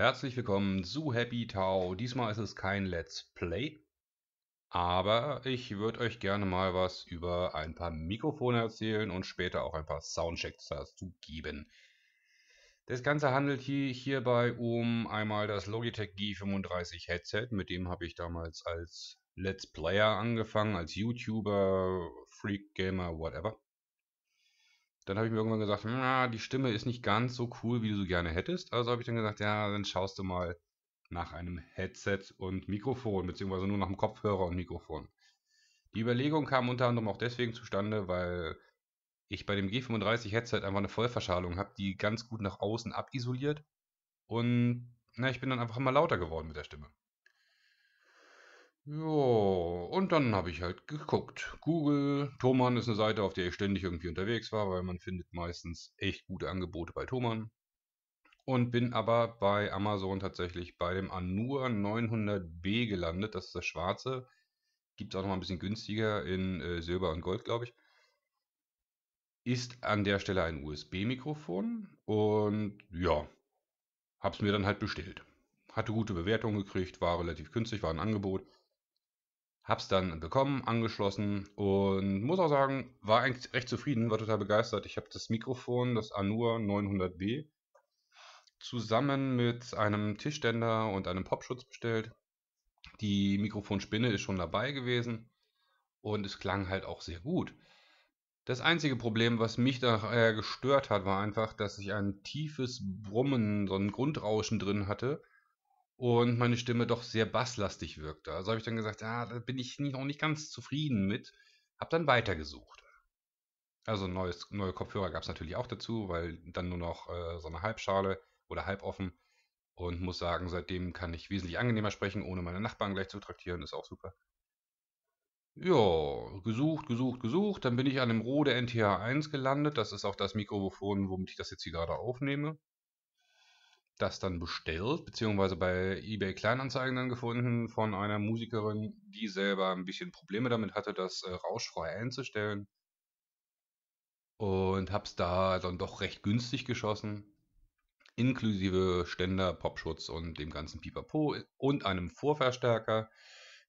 Herzlich willkommen zu Happy Tau. Diesmal ist es kein Let's Play, aber ich würde euch gerne mal was über ein paar Mikrofone erzählen und später auch ein paar Soundchecks dazu geben. Das Ganze handelt hier, hierbei um einmal das Logitech G35 Headset, mit dem habe ich damals als Let's Player angefangen, als YouTuber, Freak Gamer, whatever. Dann habe ich mir irgendwann gesagt, na, die Stimme ist nicht ganz so cool, wie du so gerne hättest. Also habe ich dann gesagt, ja, dann schaust du mal nach einem Headset und Mikrofon, beziehungsweise nur nach einem Kopfhörer und Mikrofon. Die Überlegung kam unter anderem auch deswegen zustande, weil ich bei dem G35 Headset einfach eine Vollverschallung habe, die ganz gut nach außen abisoliert. Und na, ich bin dann einfach immer lauter geworden mit der Stimme. Ja, und dann habe ich halt geguckt. Google, Thomann ist eine Seite, auf der ich ständig irgendwie unterwegs war, weil man findet meistens echt gute Angebote bei Thomann. Und bin aber bei Amazon tatsächlich bei dem Anur 900B gelandet. Das ist das schwarze. Gibt es auch noch mal ein bisschen günstiger in äh, Silber und Gold, glaube ich. Ist an der Stelle ein USB-Mikrofon und ja, hab's mir dann halt bestellt. Hatte gute Bewertungen gekriegt, war relativ günstig, war ein Angebot. Hab's dann bekommen, angeschlossen und muss auch sagen, war eigentlich recht zufrieden, war total begeistert. Ich habe das Mikrofon, das Anur 900B, zusammen mit einem Tischständer und einem Popschutz bestellt. Die Mikrofonspinne ist schon dabei gewesen und es klang halt auch sehr gut. Das einzige Problem, was mich da gestört hat, war einfach, dass ich ein tiefes Brummen, so ein Grundrauschen drin hatte und meine Stimme doch sehr basslastig wirkte. Also habe ich dann gesagt, ja, da bin ich nicht, noch nicht ganz zufrieden mit. Habe dann weitergesucht. Also neues, neue Kopfhörer gab es natürlich auch dazu, weil dann nur noch äh, so eine Halbschale oder halboffen. Und muss sagen, seitdem kann ich wesentlich angenehmer sprechen, ohne meine Nachbarn gleich zu traktieren. Ist auch super. Ja, gesucht, gesucht, gesucht. Dann bin ich an dem Rode NTH1 gelandet. Das ist auch das Mikrofon, womit ich das jetzt hier gerade aufnehme. Das dann bestellt, beziehungsweise bei eBay Kleinanzeigen dann gefunden von einer Musikerin, die selber ein bisschen Probleme damit hatte, das äh, rauschfrei einzustellen. Und hab's da dann doch recht günstig geschossen. Inklusive Ständer, Popschutz und dem ganzen Pipapo und einem Vorverstärker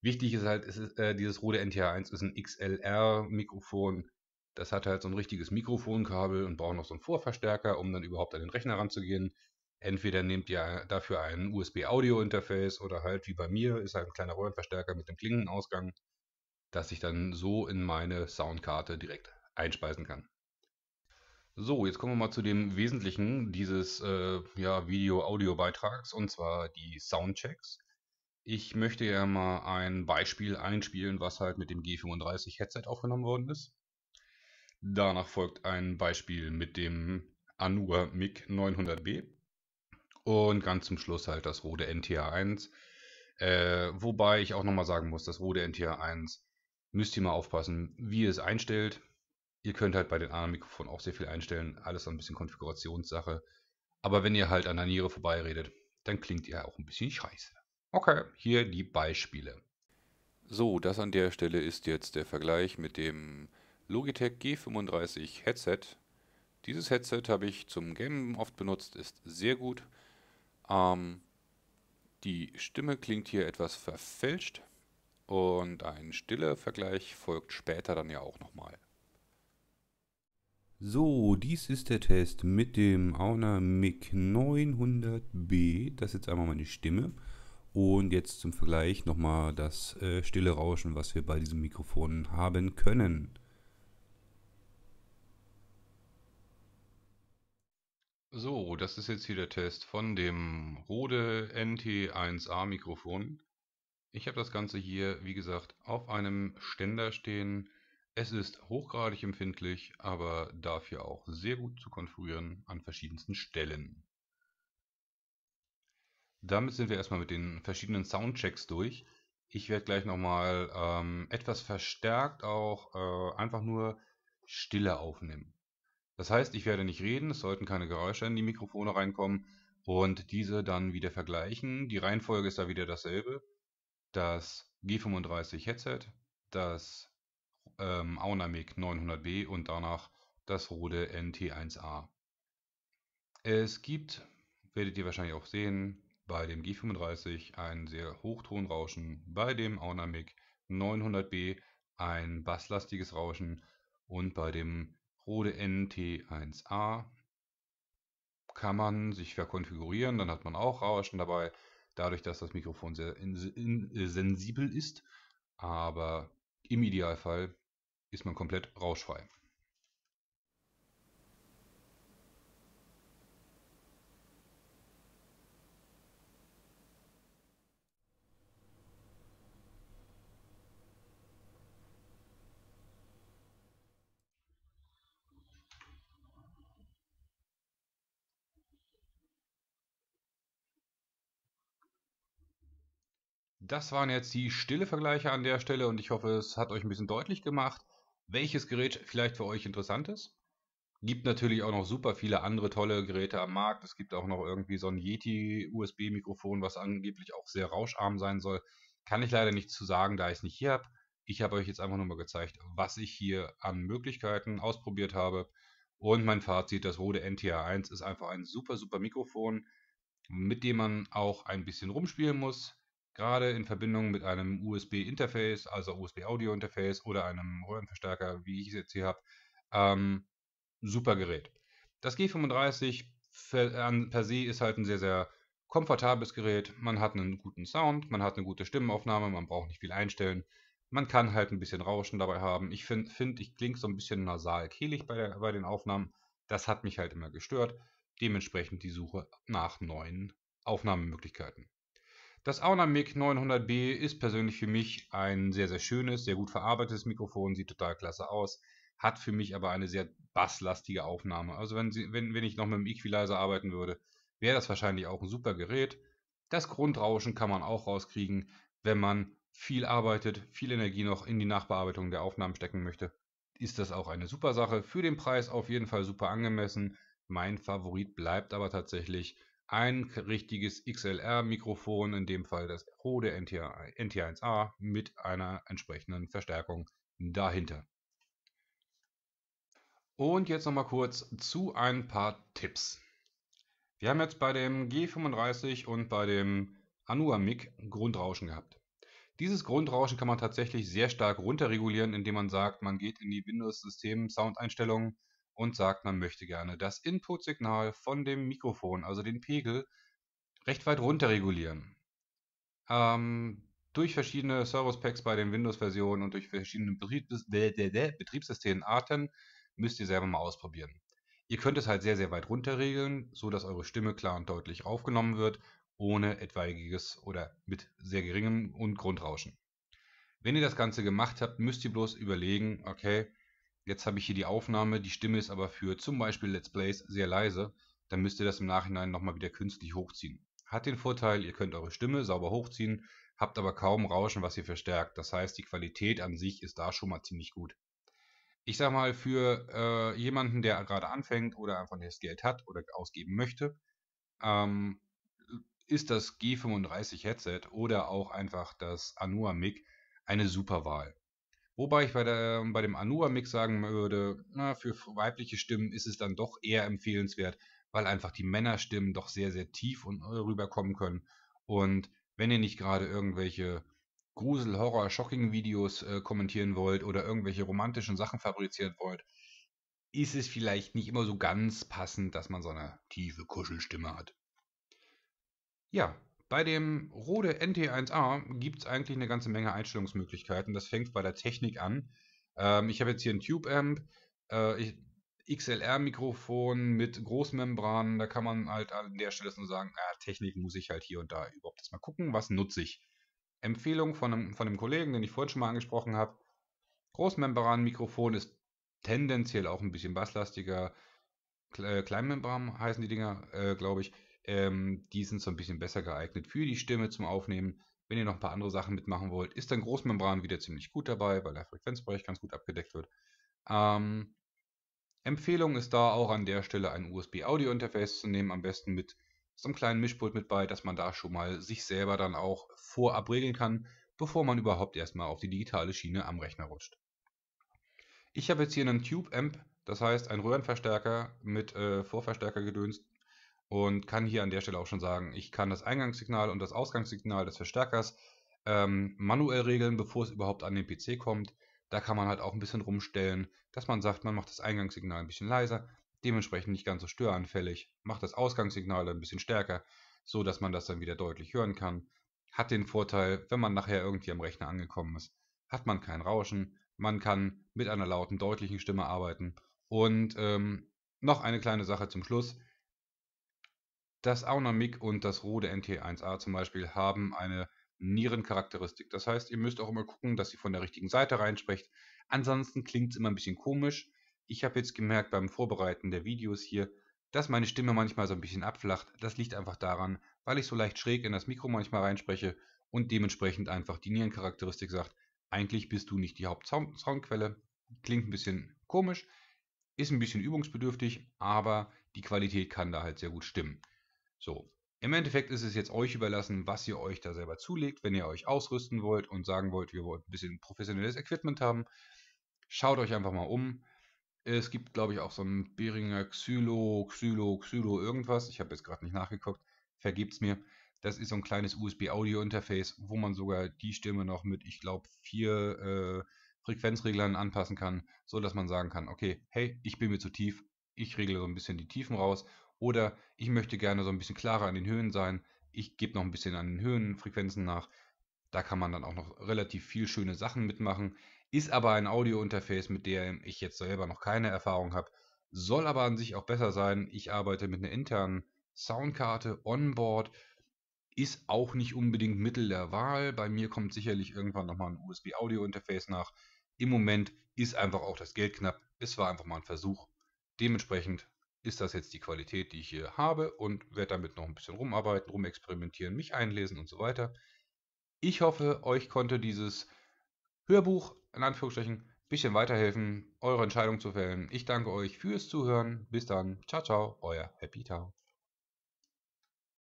Wichtig ist halt, ist, äh, dieses Rode NTH1 ist ein XLR-Mikrofon. Das hat halt so ein richtiges Mikrofonkabel und braucht noch so einen Vorverstärker, um dann überhaupt an den Rechner ranzugehen. Entweder nehmt ihr dafür ein USB-Audio-Interface oder halt wie bei mir ist halt ein kleiner Röhrenverstärker mit dem Klingenausgang, dass ich dann so in meine Soundkarte direkt einspeisen kann. So, jetzt kommen wir mal zu dem Wesentlichen dieses äh, ja, Video-Audio-Beitrags und zwar die Soundchecks. Ich möchte ja mal ein Beispiel einspielen, was halt mit dem G35 Headset aufgenommen worden ist. Danach folgt ein Beispiel mit dem Anua MiG 900B. Und ganz zum Schluss halt das Rode NTH1. Äh, wobei ich auch nochmal sagen muss, das Rode NTH1 müsst ihr mal aufpassen, wie ihr es einstellt. Ihr könnt halt bei den anderen Mikrofonen auch sehr viel einstellen. Alles ein bisschen Konfigurationssache. Aber wenn ihr halt an der Niere vorbeiredet, dann klingt ihr auch ein bisschen scheiße. Okay, hier die Beispiele. So, das an der Stelle ist jetzt der Vergleich mit dem Logitech G35 Headset. Dieses Headset habe ich zum Gamen oft benutzt, ist sehr gut. Ähm, die Stimme klingt hier etwas verfälscht und ein stiller Vergleich folgt später dann ja auch nochmal. So, dies ist der Test mit dem Auna MiG 900B. Das ist jetzt einmal meine Stimme. Und jetzt zum Vergleich nochmal das äh, stille Rauschen, was wir bei diesem Mikrofon haben können. So, das ist jetzt hier der Test von dem Rode NT1A Mikrofon. Ich habe das Ganze hier, wie gesagt, auf einem Ständer stehen. Es ist hochgradig empfindlich, aber dafür auch sehr gut zu konfigurieren an verschiedensten Stellen. Damit sind wir erstmal mit den verschiedenen Soundchecks durch. Ich werde gleich nochmal ähm, etwas verstärkt auch äh, einfach nur Stille aufnehmen. Das heißt, ich werde nicht reden, es sollten keine Geräusche in die Mikrofone reinkommen und diese dann wieder vergleichen. Die Reihenfolge ist da wieder dasselbe. Das G35 Headset, das ähm, Aunamic 900B und danach das Rode NT1A. Es gibt, werdet ihr wahrscheinlich auch sehen, bei dem G35 ein sehr Hochtonrauschen, bei dem Aunamic 900B ein basslastiges Rauschen und bei dem Rode NT1A kann man sich verkonfigurieren, dann hat man auch Rauschen dabei, dadurch, dass das Mikrofon sehr in, in, äh, sensibel ist, aber im Idealfall ist man komplett rauschfrei. Das waren jetzt die stille Vergleiche an der Stelle und ich hoffe, es hat euch ein bisschen deutlich gemacht, welches Gerät vielleicht für euch interessant ist. Gibt natürlich auch noch super viele andere tolle Geräte am Markt. Es gibt auch noch irgendwie so ein Yeti USB-Mikrofon, was angeblich auch sehr rauscharm sein soll. Kann ich leider nicht zu sagen, da ich es nicht hier habe. Ich habe euch jetzt einfach nur mal gezeigt, was ich hier an Möglichkeiten ausprobiert habe. Und mein Fazit, das Rode NTR1 ist einfach ein super, super Mikrofon, mit dem man auch ein bisschen rumspielen muss. Gerade in Verbindung mit einem USB-Interface, also USB-Audio-Interface oder einem Röhrenverstärker, wie ich es jetzt hier habe, ähm, super Gerät. Das G35 per se ist halt ein sehr, sehr komfortables Gerät. Man hat einen guten Sound, man hat eine gute Stimmenaufnahme, man braucht nicht viel einstellen. Man kann halt ein bisschen Rauschen dabei haben. Ich finde, find, ich klinge so ein bisschen nasal kehlig bei, bei den Aufnahmen. Das hat mich halt immer gestört. Dementsprechend die Suche nach neuen Aufnahmemöglichkeiten. Das Aunamic 900B ist persönlich für mich ein sehr, sehr schönes, sehr gut verarbeitetes Mikrofon, sieht total klasse aus, hat für mich aber eine sehr basslastige Aufnahme. Also wenn, Sie, wenn, wenn ich noch mit dem Equalizer arbeiten würde, wäre das wahrscheinlich auch ein super Gerät. Das Grundrauschen kann man auch rauskriegen, wenn man viel arbeitet, viel Energie noch in die Nachbearbeitung der Aufnahmen stecken möchte. Ist das auch eine super Sache. Für den Preis auf jeden Fall super angemessen. Mein Favorit bleibt aber tatsächlich ein richtiges XLR-Mikrofon, in dem Fall das Rode NT1A mit einer entsprechenden Verstärkung dahinter. Und jetzt nochmal kurz zu ein paar Tipps. Wir haben jetzt bei dem G35 und bei dem Anua Mic Grundrauschen gehabt. Dieses Grundrauschen kann man tatsächlich sehr stark runterregulieren, indem man sagt, man geht in die Windows-System-Soundeinstellungen und sagt, man möchte gerne das Input-Signal von dem Mikrofon, also den Pegel, recht weit runter regulieren. Ähm, durch verschiedene Service Packs bei den Windows-Versionen und durch verschiedene Betriebssystemarten müsst ihr selber mal ausprobieren. Ihr könnt es halt sehr, sehr weit runter regeln, so dass eure Stimme klar und deutlich aufgenommen wird, ohne etwaiges oder mit sehr geringem und Grundrauschen. Wenn ihr das Ganze gemacht habt, müsst ihr bloß überlegen, okay, Jetzt habe ich hier die Aufnahme, die Stimme ist aber für zum Beispiel Let's Plays sehr leise. Dann müsst ihr das im Nachhinein nochmal wieder künstlich hochziehen. Hat den Vorteil, ihr könnt eure Stimme sauber hochziehen, habt aber kaum Rauschen, was ihr verstärkt. Das heißt, die Qualität an sich ist da schon mal ziemlich gut. Ich sag mal, für äh, jemanden, der gerade anfängt oder einfach das Geld hat oder ausgeben möchte, ähm, ist das G35 Headset oder auch einfach das Anua Mic eine super Wahl. Wobei ich bei, der, bei dem Anua-Mix sagen würde, na, für weibliche Stimmen ist es dann doch eher empfehlenswert, weil einfach die Männerstimmen doch sehr, sehr tief und, äh, rüberkommen können. Und wenn ihr nicht gerade irgendwelche Grusel-, Horror-, Shocking-Videos äh, kommentieren wollt oder irgendwelche romantischen Sachen fabrizieren wollt, ist es vielleicht nicht immer so ganz passend, dass man so eine tiefe Kuschelstimme hat. Ja, bei dem Rode NT1A gibt es eigentlich eine ganze Menge Einstellungsmöglichkeiten. Das fängt bei der Technik an. Ähm, ich habe jetzt hier ein Tube-Amp, äh, XLR-Mikrofon mit Großmembranen. Da kann man halt an der Stelle nur sagen, ah, Technik muss ich halt hier und da überhaupt erstmal gucken, was nutze ich. Empfehlung von einem, von einem Kollegen, den ich vorhin schon mal angesprochen habe. Großmembran-Mikrofon ist tendenziell auch ein bisschen basslastiger. Äh, Kleinmembran heißen die Dinger, äh, glaube ich. Ähm, die sind so ein bisschen besser geeignet für die Stimme zum Aufnehmen. Wenn ihr noch ein paar andere Sachen mitmachen wollt, ist dann Großmembran wieder ziemlich gut dabei, weil der Frequenzbereich ganz gut abgedeckt wird. Ähm, Empfehlung ist da auch an der Stelle ein USB-Audio-Interface zu nehmen, am besten mit so einem kleinen Mischpult mit bei, dass man da schon mal sich selber dann auch vorab regeln kann, bevor man überhaupt erstmal auf die digitale Schiene am Rechner rutscht. Ich habe jetzt hier einen Tube-Amp, das heißt ein Röhrenverstärker mit äh, Vorverstärkergedöns und kann hier an der Stelle auch schon sagen, ich kann das Eingangssignal und das Ausgangssignal des Verstärkers ähm, manuell regeln, bevor es überhaupt an den PC kommt. Da kann man halt auch ein bisschen rumstellen, dass man sagt, man macht das Eingangssignal ein bisschen leiser, dementsprechend nicht ganz so störanfällig, macht das Ausgangssignal ein bisschen stärker, so dass man das dann wieder deutlich hören kann. Hat den Vorteil, wenn man nachher irgendwie am Rechner angekommen ist, hat man kein Rauschen, man kann mit einer lauten, deutlichen Stimme arbeiten. Und ähm, noch eine kleine Sache zum Schluss. Das Auna MIG und das Rode NT1A zum Beispiel haben eine Nierencharakteristik. Das heißt, ihr müsst auch immer gucken, dass ihr von der richtigen Seite reinsprecht. Ansonsten klingt es immer ein bisschen komisch. Ich habe jetzt gemerkt beim Vorbereiten der Videos hier, dass meine Stimme manchmal so ein bisschen abflacht. Das liegt einfach daran, weil ich so leicht schräg in das Mikro manchmal reinspreche und dementsprechend einfach die Nierencharakteristik sagt, eigentlich bist du nicht die Hauptsoundquelle. Klingt ein bisschen komisch, ist ein bisschen übungsbedürftig, aber die Qualität kann da halt sehr gut stimmen. So, im Endeffekt ist es jetzt euch überlassen, was ihr euch da selber zulegt. Wenn ihr euch ausrüsten wollt und sagen wollt, wir wollt ein bisschen professionelles Equipment haben, schaut euch einfach mal um. Es gibt, glaube ich, auch so ein Behringer Xylo, Xylo, Xylo irgendwas. Ich habe jetzt gerade nicht nachgeguckt. Vergebt's mir. Das ist so ein kleines USB-Audio-Interface, wo man sogar die Stimme noch mit, ich glaube, vier äh, Frequenzreglern anpassen kann, so dass man sagen kann, okay, hey, ich bin mir zu tief, ich regle so ein bisschen die Tiefen raus oder ich möchte gerne so ein bisschen klarer an den Höhen sein, ich gebe noch ein bisschen an den Höhenfrequenzen nach. Da kann man dann auch noch relativ viel schöne Sachen mitmachen. Ist aber ein Audio-Interface, mit dem ich jetzt selber noch keine Erfahrung habe. Soll aber an sich auch besser sein. Ich arbeite mit einer internen Soundkarte onboard ist auch nicht unbedingt Mittel der Wahl. Bei mir kommt sicherlich irgendwann nochmal ein USB-Audio-Interface nach. Im Moment ist einfach auch das Geld knapp. Es war einfach mal ein Versuch. Dementsprechend ist das jetzt die Qualität, die ich hier habe und werde damit noch ein bisschen rumarbeiten, rumexperimentieren, mich einlesen und so weiter. Ich hoffe, euch konnte dieses Hörbuch in Anführungsstrichen ein bisschen weiterhelfen, eure Entscheidung zu fällen. Ich danke euch fürs Zuhören. Bis dann. Ciao, ciao, euer Happy Town.